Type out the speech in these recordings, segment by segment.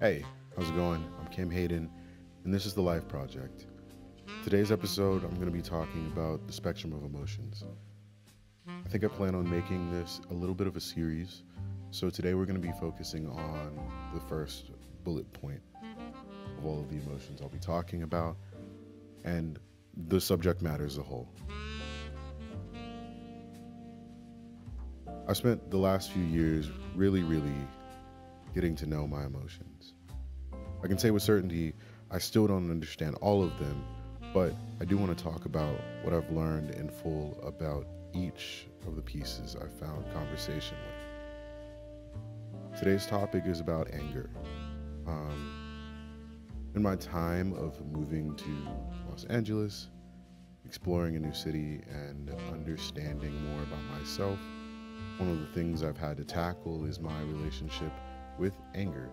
Hey, how's it going? I'm Cam Hayden, and this is the Life Project. Today's episode, I'm going to be talking about the spectrum of emotions. I think I plan on making this a little bit of a series, so today we're going to be focusing on the first bullet point of all of the emotions I'll be talking about and the subject matter as a whole. I spent the last few years really, really getting to know my emotions. I can say with certainty, I still don't understand all of them, but I do want to talk about what I've learned in full about each of the pieces I found conversation with. Today's topic is about anger. Um, in my time of moving to Los Angeles, exploring a new city, and understanding more about myself, one of the things I've had to tackle is my relationship with anger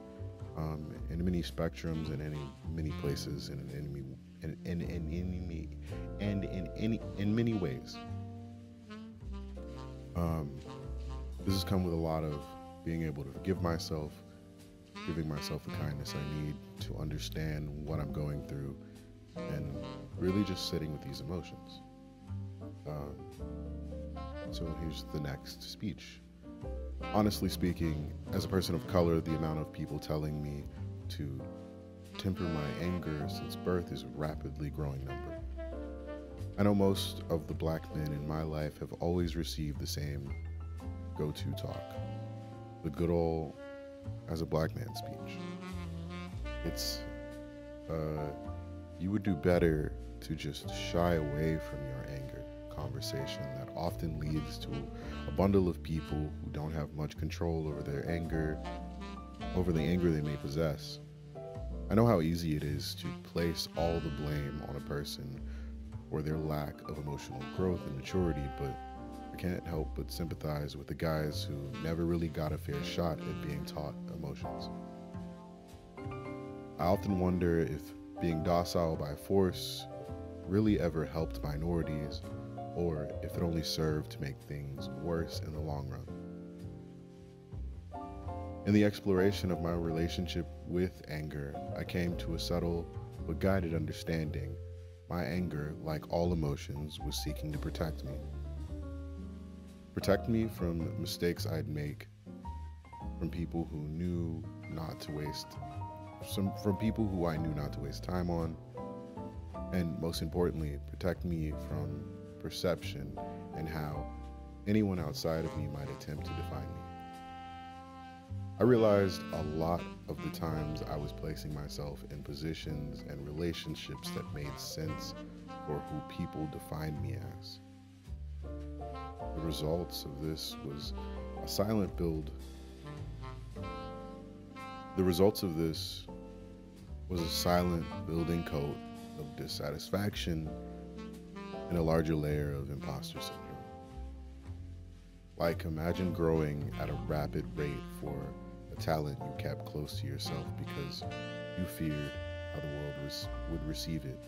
um, in many spectrums and in many places and in enemy and in enemy and in any in many ways. Um, this has come with a lot of being able to forgive myself, giving myself the kindness I need to understand what I'm going through, and really just sitting with these emotions. Um, so here's the next speech honestly speaking, as a person of color, the amount of people telling me to temper my anger since birth is a rapidly growing number. I know most of the black men in my life have always received the same go to talk the good old as a black man speech. It's, uh, you would do better to just shy away from your anger conversation that often leads to a bundle of people who don't have much control over their anger, over the anger they may possess. I know how easy it is to place all the blame on a person or their lack of emotional growth and maturity, but I can't help but sympathize with the guys who never really got a fair shot at being taught emotions. I often wonder if being docile by force really ever helped minorities or if it only served to make things worse in the long run. In the exploration of my relationship with anger, I came to a subtle but guided understanding. My anger, like all emotions, was seeking to protect me. Protect me from mistakes I'd make, from people who knew not to waste, some, from people who I knew not to waste time on, and most importantly, protect me from perception and how anyone outside of me might attempt to define me. I realized a lot of the times I was placing myself in positions and relationships that made sense for who people defined me as. The results of this was a silent build. The results of this was a silent building coat of dissatisfaction and a larger layer of imposter syndrome. Like, imagine growing at a rapid rate for a talent you kept close to yourself because you feared how the world was, would receive it,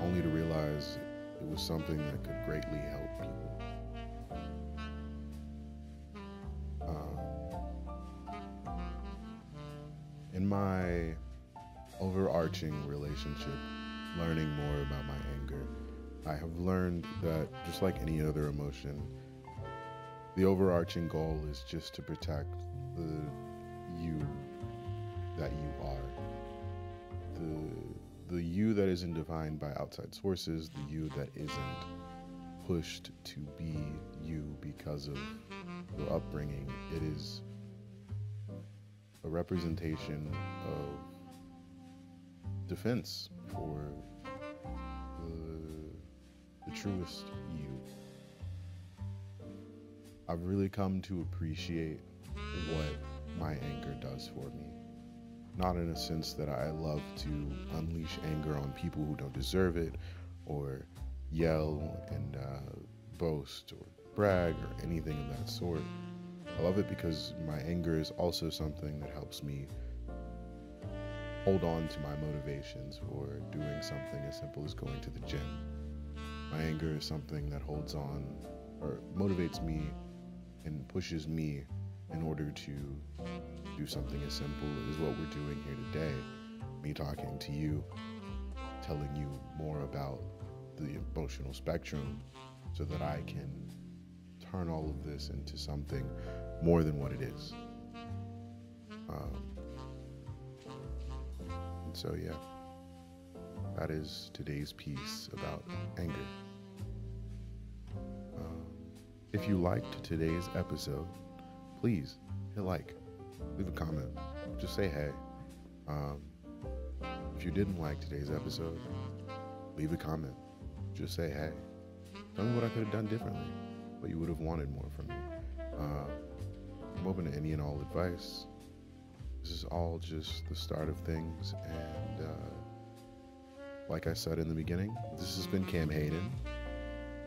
only to realize it was something that could greatly help people. Um, in my overarching relationship, learning more about my anger, I have learned that just like any other emotion, the overarching goal is just to protect the you that you are. The the you that isn't defined by outside sources, the you that isn't pushed to be you because of your upbringing. It is a representation of defense for truest you. I've really come to appreciate what my anger does for me. Not in a sense that I love to unleash anger on people who don't deserve it, or yell and uh, boast, or brag, or anything of that sort. I love it because my anger is also something that helps me hold on to my motivations for doing something as simple as going to the gym my anger is something that holds on or motivates me and pushes me in order to do something as simple as what we're doing here today. Me talking to you, telling you more about the emotional spectrum so that I can turn all of this into something more than what it is. Um, and so, yeah, that is today's piece about anger. Um, if you liked today's episode, please hit like, leave a comment, just say hey. Um, if you didn't like today's episode, leave a comment, just say hey. Tell me what I could have done differently, what you would have wanted more from me. Uh, I'm open to any and all advice. This is all just the start of things, and uh, like I said in the beginning, this has been Cam Hayden.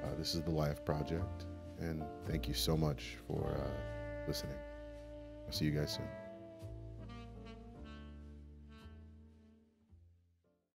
Uh, this is the Life Project, and thank you so much for uh, listening. I'll see you guys soon.